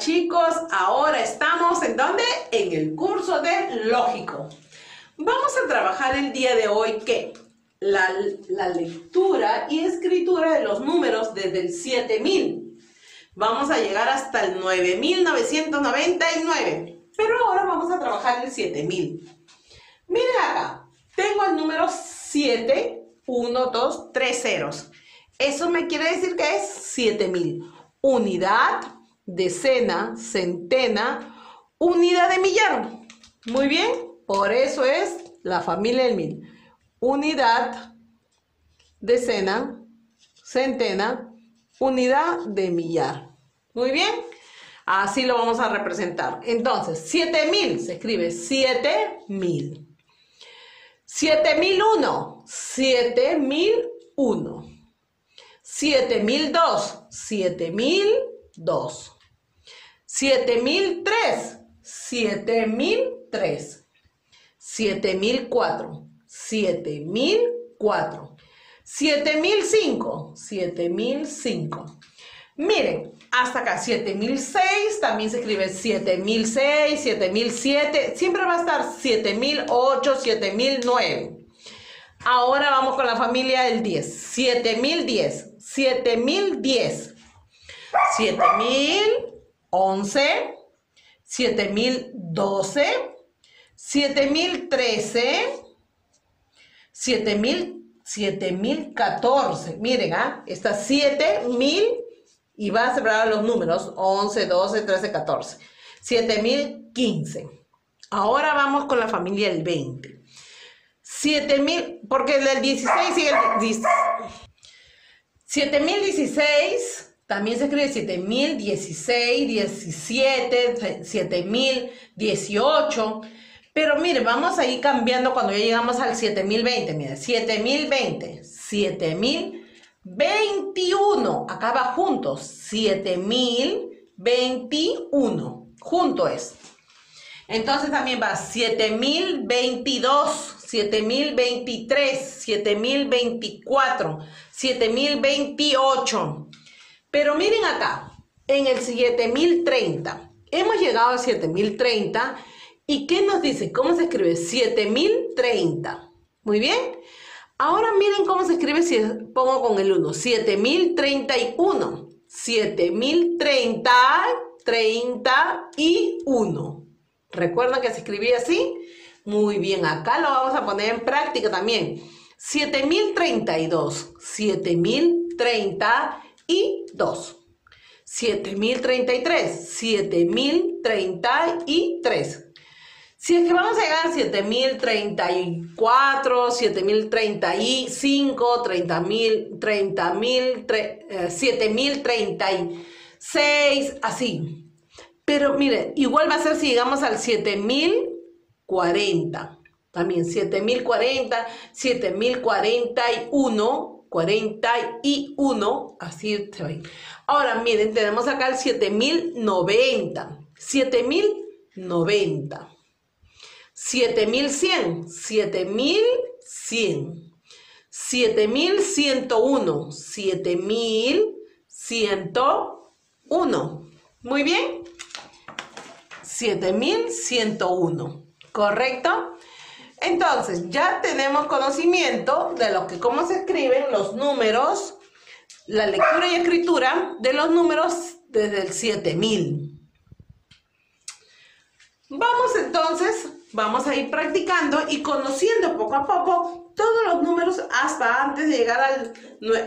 chicos, ahora estamos en donde En el curso de lógico. Vamos a trabajar el día de hoy que la, lectura y escritura de los números desde el 7000. Vamos a llegar hasta el 9999, pero ahora vamos a trabajar el 7000. Miren acá, tengo el número 7, 1, 2, 3 ceros. Eso me quiere decir que es 7000. Unidad decena, centena, unidad de millar. Muy bien, por eso es la familia del mil. Unidad, decena, centena, unidad de millar. Muy bien, así lo vamos a representar. Entonces, 7000 se escribe 7000. 7001, 7001. 7002, 7002. 7003, 7003. 7004, 7004. 7005, 7005. Miren, hasta acá, 7006, también se escribe 7006, 7007, siempre va a estar 7008, 7009. Ahora vamos con la familia del 10, 7010, 7010, 7011, 7012, 7013, 7000, 7014. Miren, ¿ah? Está 7000 y va a separar los números 11, 12, 13, 14. 7015. Ahora vamos con la familia del 20. 7000, porque el del 16 sigue el 10. 7016 también se escribe 7016, 17, 7018. Pero mire, vamos a ir cambiando cuando ya llegamos al 7020. Mire, 7020, 7021. Acá va juntos. 7021. Junto es. Entonces también va 7022, 7023, 7024, 7028. Pero miren acá, en el 7030, hemos llegado al 7030 y ¿qué nos dice? ¿Cómo se escribe? 7030. Muy bien. Ahora miren cómo se escribe si pongo con el 1. 7031. 7030, 31. ¿Recuerdan que se escribía así? Muy bien, acá lo vamos a poner en práctica también. 7032, 7032. 7033, 7033. Si es que vamos a llegar a 7034, 7035, 30.000, 30.000, 7036, así. Pero mire, igual va a ser si llegamos al 7040. También 7040, 7041, 41, así se va. Ahora miren, tenemos acá el 7090. 7090. 7100, 7100. 7101, 7101. Muy bien. 7101. ¿Correcto? Entonces, ya tenemos conocimiento de lo que cómo se escriben los números, la lectura y escritura de los números desde el 7000. Vamos entonces, vamos a ir practicando y conociendo poco a poco todos los números hasta antes de llegar al,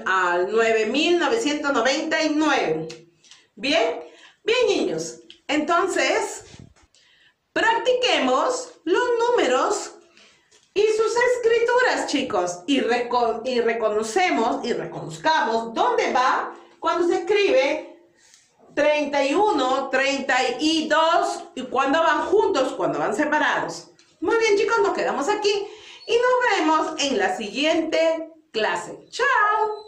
al 9999. ¿Bien? Bien, niños. Entonces, practiquemos los números y sus escrituras, chicos. Y, y reconocemos y reconozcamos dónde va cuando se escribe 31, 32 y cuando van juntos, cuando van separados. Muy bien, chicos, nos quedamos aquí y nos vemos en la siguiente clase. ¡Chao!